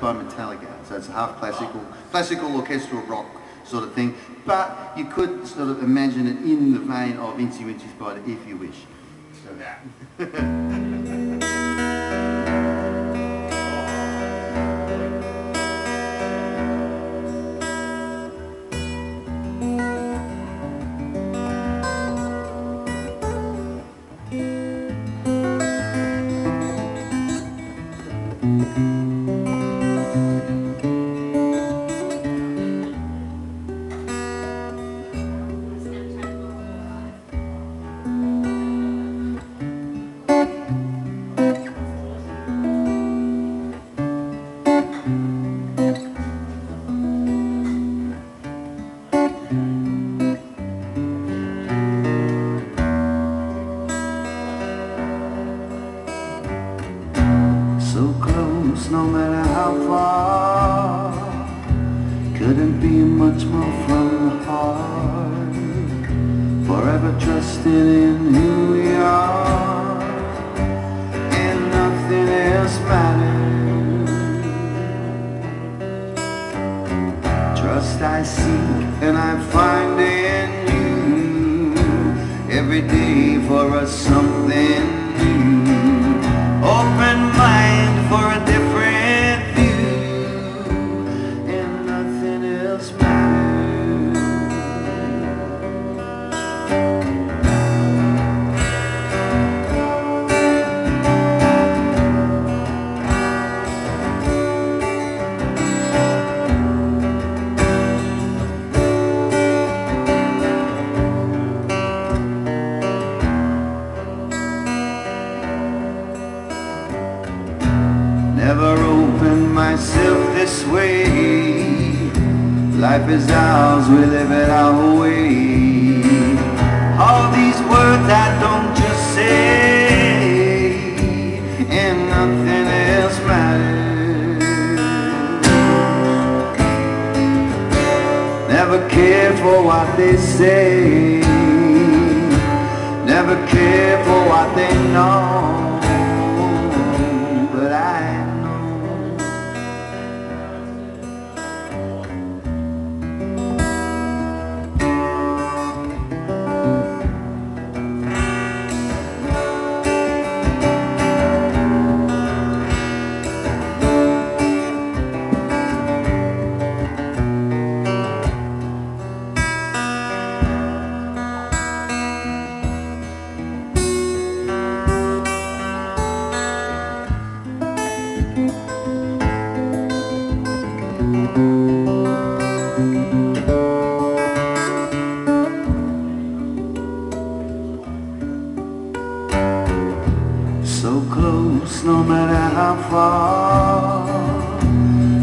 by Metallica, so it's half classical, classical orchestral rock sort of thing. But you could sort of imagine it in the vein of Incy Wincy Spider if you wish. So far. Couldn't be much more from the heart. Forever trusting in who we are. And nothing else matters. Trust I seek and I find in you. Every day for us something myself this way. Life is ours, we live it our way. All these words I don't just say And nothing else matters. Never care for what they say. Never care for what they know So close, no matter how far.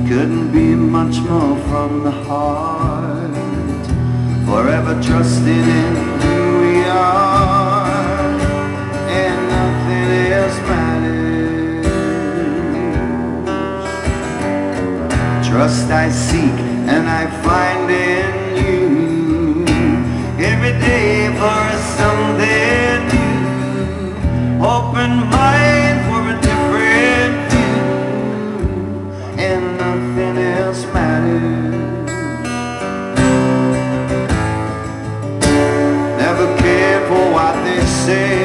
Couldn't be much more from the heart. Forever trusting in who we are. And nothing else matters. Trust I seek and I find in say